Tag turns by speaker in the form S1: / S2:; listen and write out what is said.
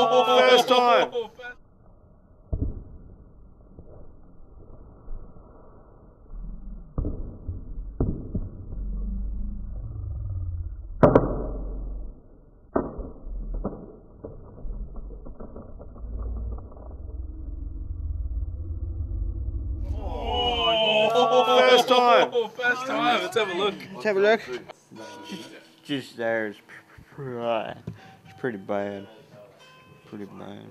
S1: Oh, first time. First oh, time.
S2: First time. Let's have a look.
S3: Let's have a look. Just there, it's, pr- pr- it's pretty bad. Pretty bad.